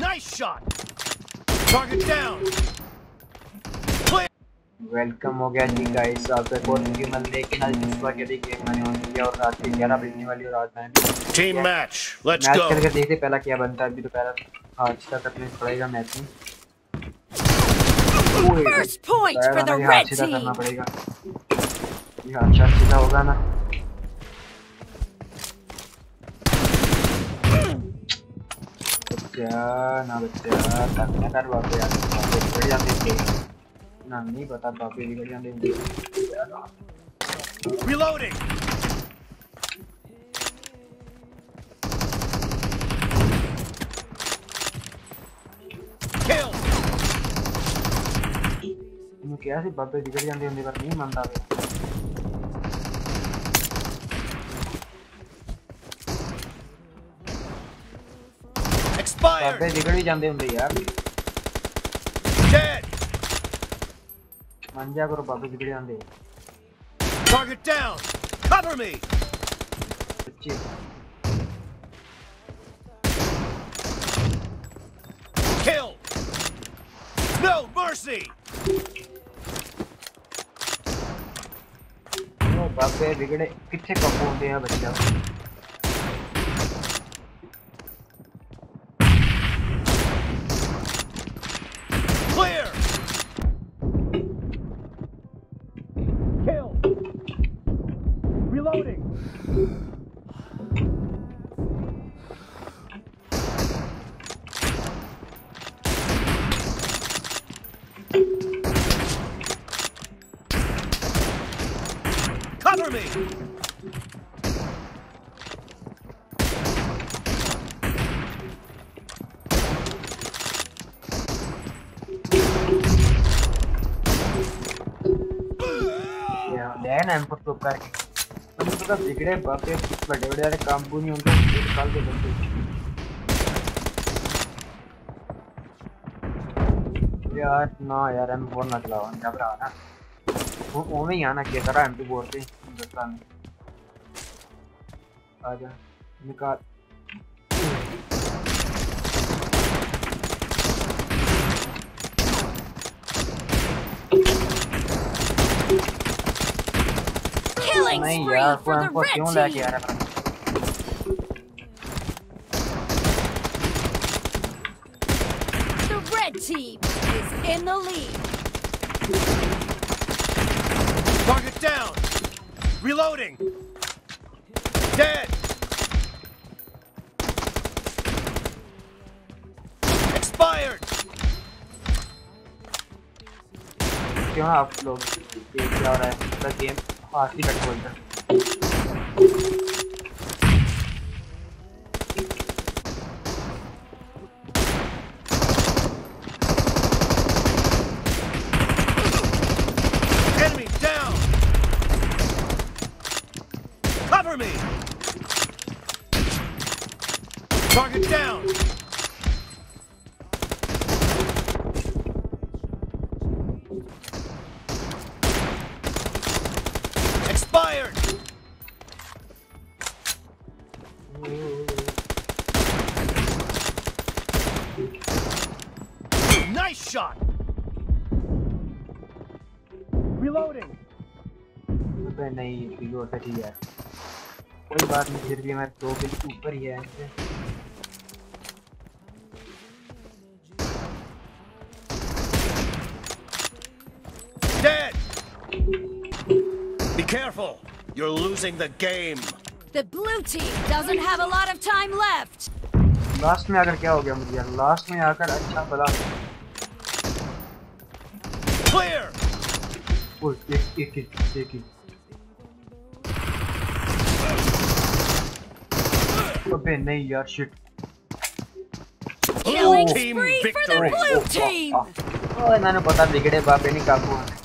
Nice shot. Target down. Welcome हो गया जी guys आपका कोर्स की मन लेकिन आज सुबह के लिए गेम मैंने ऑन किया और रात के 11 बजने वाली और आज मैं team match let's go match करके देखते पहला क्या बनता है। अभी तो पहला आज तक अपने पड़ेगा मैच में first point for the red team ये अच्छा सीधा होगा ना। വെച്ചാൽ ആ yang അങ്ങനെ nah ini പേടിയാൻ നന്ദി juga yang പേടിയാൻ Reloading. Kill. Ini kayak sih bapak juga yang dia berani mantap ya. ਬਾਬੇ Expired. ਵਿਗੜ ਵੀ ਜਾਂਦੇ ਹੁੰਦੇ ਯਾਰ Dead. ਮੰਨ ਜਾ ਕਰੋ ਬਾਬੇ ਵਿਗੜ ਜਾਂਦੇ Target down. Cover me. ਬੱਚੇ Kill. No mercy. ਉਹ ਬਾਬੇ ਵਿਗੜੇ ਕਿੱਥੇ ਕਾਬੂ ਹੁੰਦੇ ਆ ਬੱਚਾ Cover me! Yeah, then I'm put to पण बापे बड़े बड़े वाले कांबू नहीं होंगे के बंदे यार, ना यार एम फोर ना चलाओ ना भरा ना। वो वो में यहाँ क्या करा एम टू फोर से दस्ता में आजा, निकाल। नहीं spree यार for वो the हमको क्यों red लेके team. आ रहा है The red team is in the lead. Target down. Reloading. Dead. Expired. क्यों आप लोग ये क्या हो रहा है पूरा game architect bolta enemy down. Cover me. Target down. Reloading. अबे नहीं बिगो तो ठीक है कोई बात नहीं फिर भी मैं दो बिल ऊपर ही है इनसे Dead. Be careful. You're losing the game. The blue team doesn't have a lot of time left. Last में आकर क्या हो गया मुझे यार लास्ट में आकर अच्छा बड़ा Clear. ओए एक एक एक एक ही अबे नहीं यार shit Killing spree for the blue team. ओए मैंने पता बिगड़े बापे नहीं काबू आने